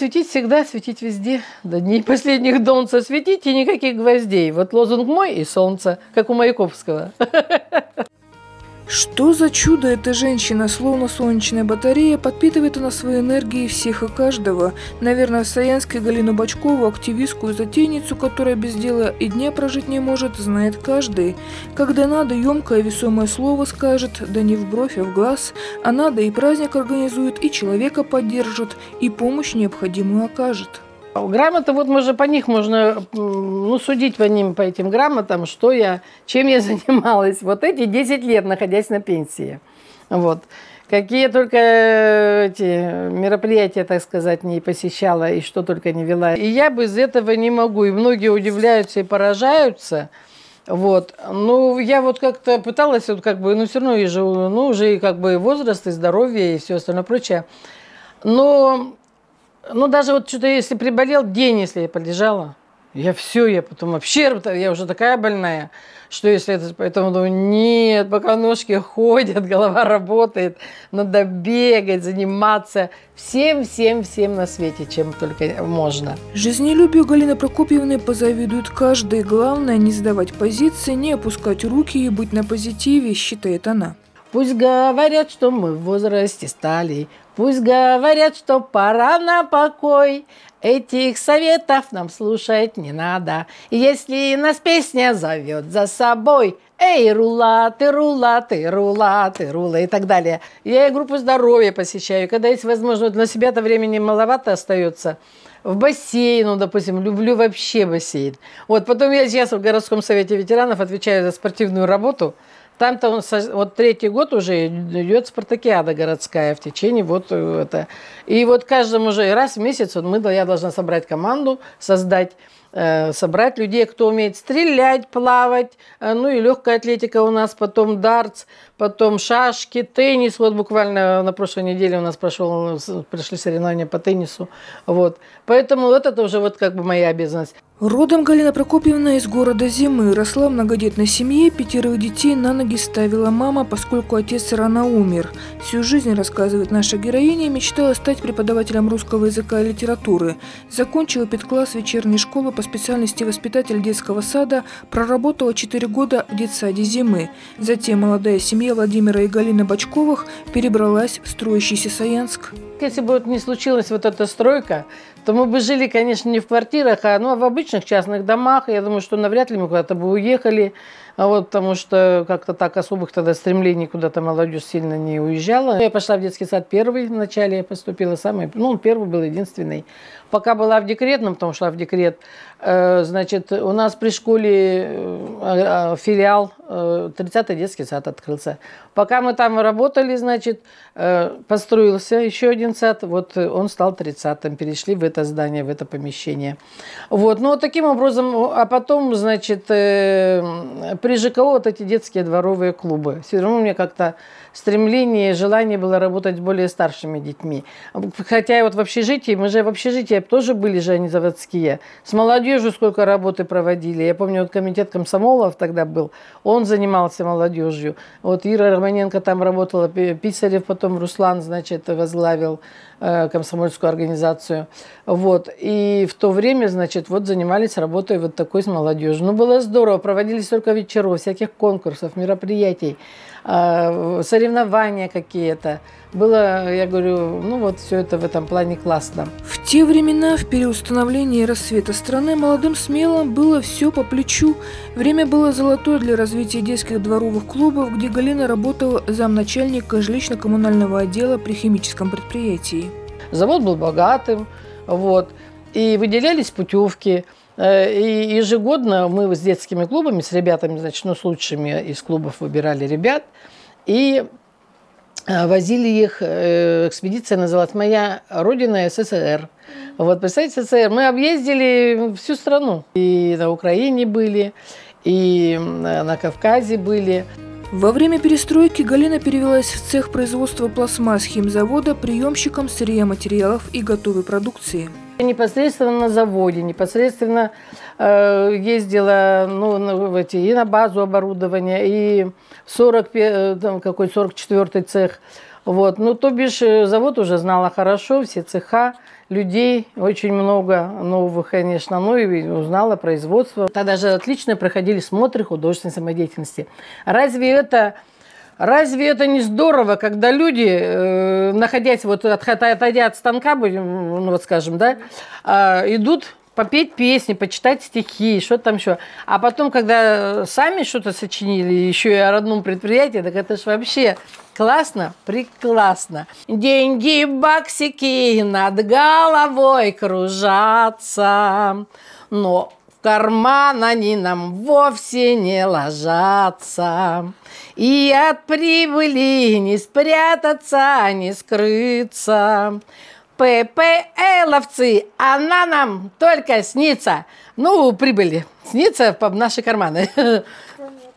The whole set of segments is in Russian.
Светить всегда, светить везде. До дней последних солнца светить и никаких гвоздей. Вот лозунг мой и солнце, как у Маяковского. Что за чудо эта женщина, словно солнечная батарея, подпитывает она своей энергией всех и каждого. Наверное, в Галину Бачкову, активистскую затейницу, которая без дела и дня прожить не может, знает каждый. Когда надо, емкое весомое слово скажет, да не в бровь, а в глаз, а надо и праздник организует, и человека поддержит, и помощь необходимую окажет. Грамоты, вот можно по них можно ну, судить по ним, по этим грамотам, что я, чем я занималась вот эти 10 лет, находясь на пенсии. Вот. Какие только эти мероприятия, так сказать, не посещала и что только не вела. И я без этого не могу. И многие удивляются и поражаются. Вот. Ну, я вот как-то пыталась, вот как бы, ну, все равно я живу, ну, уже и как бы возраст, и здоровье, и все остальное прочее. Но ну, даже вот что-то, если приболел, день, если я полежала, я все, я потом вообще, я уже такая больная, что если это, поэтому думаю, нет, пока ножки ходят, голова работает, надо бегать, заниматься всем, всем, всем на свете, чем только можно. Жизнелюбию Галины Прокопьевны позавидует каждый. Главное не сдавать позиции, не опускать руки и быть на позитиве, считает она. Пусть говорят, что мы в возрасте стали, пусть говорят, что пора на покой. Этих советов нам слушать не надо. Если нас песня зовет за собой, Эй, рула, ты рула, ты рула, ты рула и так далее. Я и группу здоровья посещаю. Когда есть возможность, для себя-то времени маловато остается. В бассейн, ну, допустим, люблю вообще бассейн. Вот, потом я сейчас в городском совете ветеранов отвечаю за спортивную работу – там-то он вот третий год уже идет спартакиада городская в течение вот э, это. И вот каждому уже раз в месяц вот мы, я должна собрать команду, создать Э, собрать людей, кто умеет стрелять, плавать, э, ну и легкая атлетика у нас, потом дартс, потом шашки, теннис. Вот буквально на прошлой неделе у нас прошел, прошли соревнования по теннису. Вот. Поэтому вот это уже вот как бы моя обязанность. Родом Галина Прокопьевна из города Зимы. Росла в многодетной семье, пятерых детей на ноги ставила мама, поскольку отец рано умер. Всю жизнь, рассказывает наша героиня, мечтала стать преподавателем русского языка и литературы. Закончила педкласс вечерней школы по специальности воспитатель детского сада, проработала 4 года в детсаде зимы. Затем молодая семья Владимира и Галины Бачковых перебралась в строящийся Саянск. Если бы вот не случилась вот эта стройка, то мы бы жили, конечно, не в квартирах, а ну, а в обычных частных домах. Я думаю, что навряд ли мы куда-то бы уехали. А вот, потому что как-то так особых тогда стремлений куда-то молодежь сильно не уезжала. Я пошла в детский сад первый вначале, я поступила самый, ну, он первый был единственный. Пока была в декретном, потом шла в декрет, э, значит, у нас при школе э, филиал, 30-й э, детский сад открылся. Пока мы там работали, значит, построился еще один сад, вот он стал 30-м, перешли в это здание, в это помещение. Вот, ну, таким образом, а потом, значит, при ЖКО вот эти детские дворовые клубы. Все равно мне как-то стремление, желание было работать более старшими детьми. Хотя вот в общежитии, мы же в общежитии тоже были же они заводские. С молодежью сколько работы проводили. Я помню, вот комитет комсомолов тогда был, он занимался молодежью. Вот Ира Романенко там работала, Писарев потом Руслан, значит, возглавил э, комсомольскую организацию. Вот. И в то время, значит, вот занимались работой вот такой с молодежью. Ну, было здорово. Проводились только вечеров, всяких конкурсов, мероприятий. А, соревнования какие-то. Было, я говорю, ну вот все это в этом плане классно. В те времена, в период становления и рассвета страны, молодым смелым было все по плечу. Время было золотое для развития детских дворовых клубов, где Галина работала замначальника жилищно-коммунального отдела при химическом предприятии. Завод был богатым, вот, и выделялись путевки – и ежегодно мы с детскими клубами, с ребятами, значит, ну, с лучшими из клубов выбирали ребят. И э, возили их, э, экспедиция называлась «Моя родина СССР». Вот, представьте, СССР. Мы объездили всю страну. И на Украине были, и на Кавказе были. Во время перестройки Галина перевелась в цех производства пластмасс химзавода приемщиком сырья материалов и готовой продукции. Непосредственно на заводе, непосредственно э, ездила ну, в эти, и на базу оборудования, и 40, э, там, какой 44-й цех. Вот. Ну, то бишь, э, завод уже знала хорошо, все цеха, людей, очень много новых, конечно, ну и узнала производство. Тогда же отлично проходили смотры художественной самодеятельности. Разве это Разве это не здорово, когда люди, э, находясь вот отходя от станка, будем, ну вот скажем, да, э, идут попеть песни, почитать стихи, что там еще. А потом, когда сами что-то сочинили, еще и о родном предприятии, так это же вообще классно, прекрасно. Деньги, баксики над головой кружатся, но в карман они нам вовсе не ложатся. И от прибыли не спрятаться, не скрыться. ППЛовцы, она нам только снится. Ну, прибыли. Снится в наши карманы.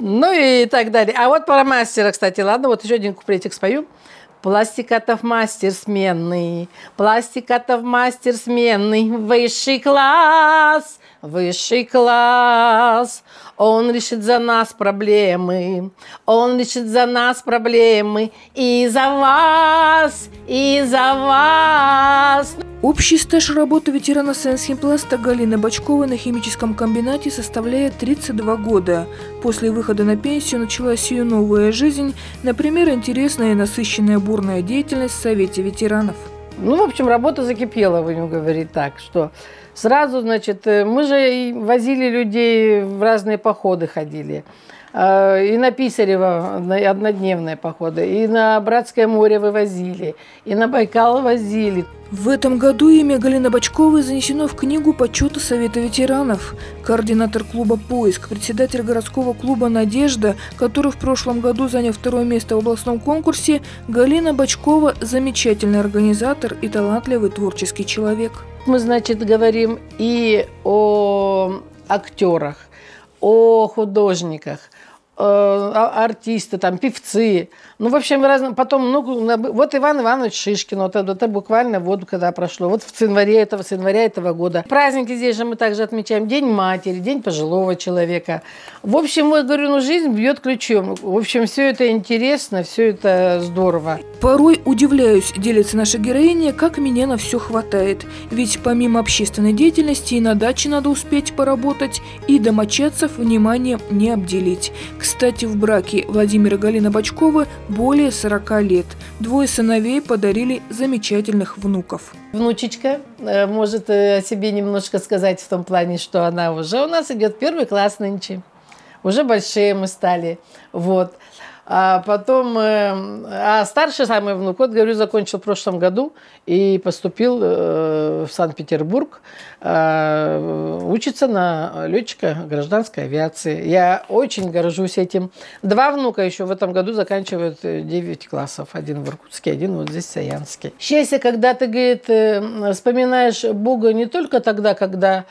Ну и так далее. А вот про мастера, кстати, ладно, вот еще один куплетик спою. Пластикатов мастер сменный, пластикатов мастер сменный, высший класс, высший класс. Он решит за нас проблемы, он решит за нас проблемы и за вас, и за вас. Общий стаж работы ветерана Сенсхимпласта Галины Бачковой на химическом комбинате составляет 32 года. После выхода на пенсию началась ее новая жизнь, например, интересная и насыщенная бурная деятельность в Совете ветеранов. Ну, в общем, работа закипела, будем говорить так, что сразу, значит, э, мы же возили людей в разные походы ходили. Э, и на Писарево однодневные походы, и на Братское море вывозили, и на Байкал возили. В этом году имя Галины Бачковой занесено в книгу почета Совета ветеранов. Координатор клуба «Поиск», председатель городского клуба «Надежда», который в прошлом году занял второе место в областном конкурсе, Галина Бачкова – замечательный организатор и талантливый творческий человек. Мы, значит, говорим и о актерах, о художниках – артисты, там, певцы. Ну, в общем, разно... потом, ну, вот Иван Иванович Шишкин, вот это, это буквально вот когда прошло, вот в январе этого, с января этого года. Праздники здесь же мы также отмечаем День матери, День пожилого человека. В общем, я говорю, ну, жизнь бьет ключом. В общем, все это интересно, все это здорово. Порой удивляюсь, делится наша героиня, как меня на все хватает. Ведь помимо общественной деятельности и на даче надо успеть поработать, и домочадцев вниманием не обделить. К кстати, в браке Владимира Галина Бачковы более 40 лет. Двое сыновей подарили замечательных внуков. Внучечка э, может э, о себе немножко сказать в том плане, что она уже у нас идет первый класс нынче. Уже большие мы стали. Вот. А потом, э, а старший самый внук, вот, говорю, закончил в прошлом году и поступил э, в Санкт-Петербург, э, учится на летчика гражданской авиации. Я очень горжусь этим. Два внука еще в этом году заканчивают 9 классов. Один в Иркутске, один вот здесь в Саянске. Счастье, когда ты, говорит, вспоминаешь Бога не только тогда, когда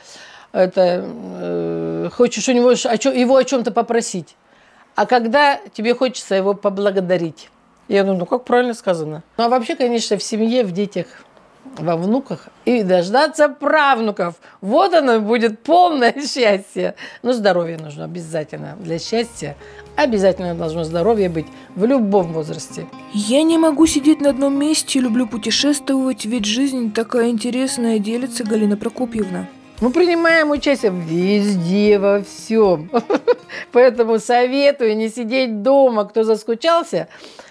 это, хочешь у него его о чем-то попросить, а когда тебе хочется его поблагодарить. Я думаю, ну как правильно сказано. Ну а вообще, конечно, в семье, в детях, во внуках и дождаться правнуков. Вот оно будет полное счастье. Но здоровье нужно обязательно. Для счастья обязательно должно здоровье быть в любом возрасте. Я не могу сидеть на одном месте, люблю путешествовать, ведь жизнь такая интересная, делится Галина Прокопьевна. Мы принимаем участие везде, во всем. Поэтому советую не сидеть дома, кто заскучался,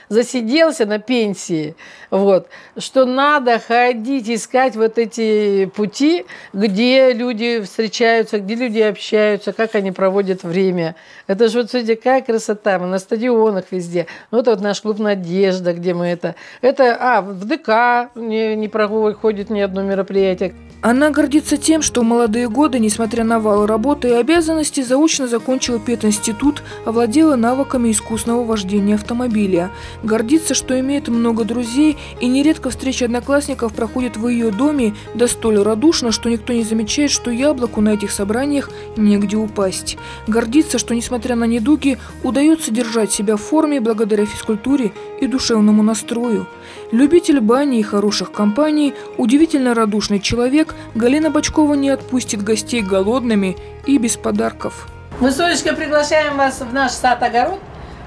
засиделся на пенсии, вот, что надо ходить, искать вот эти пути, где люди встречаются, где люди общаются, как они проводят время. Это же вот, смотрите, какая красота, мы на стадионах везде. Ну, это вот наш клуб «Надежда», где мы это... Это, а, в ДК не, не проходит ни одно мероприятие. Она гордится тем, что в молодые годы, несмотря на вал работы и обязанности, заочно закончила пединститут, овладела навыками искусного вождения автомобиля. Гордится, что имеет много друзей, и нередко встречи одноклассников проходят в ее доме, да столь радушно, что никто не замечает, что яблоку на этих собраниях негде упасть. Гордится, что, несмотря на недуги, удается держать себя в форме благодаря физкультуре и душевному настрою. Любитель бани и хороших компаний, удивительно радушный человек, Галина Бачкова не отпустит гостей голодными и без подарков. Мы с Олечкой приглашаем вас в наш сад-огород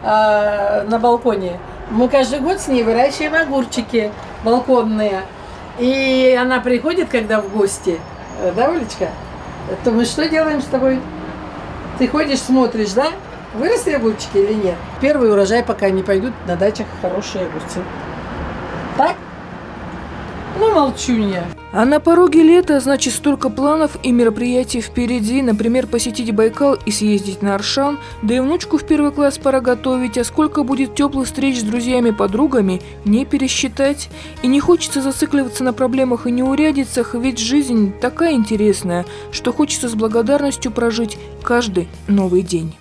э, на балконе. Мы каждый год с ней выращиваем огурчики балконные. И она приходит, когда в гости, э, да, Олечка? То мы что делаем с тобой? Ты ходишь, смотришь, да? Выросли огурчики или нет? Первый урожай, пока не пойдут, на дачах хорошие огурцы. Так? Ну, молчу я. А на пороге лета, значит, столько планов и мероприятий впереди. Например, посетить Байкал и съездить на Аршан. Да и внучку в первый класс пора готовить. А сколько будет теплых встреч с друзьями-подругами, не пересчитать. И не хочется зацикливаться на проблемах и неурядицах, ведь жизнь такая интересная, что хочется с благодарностью прожить каждый новый день.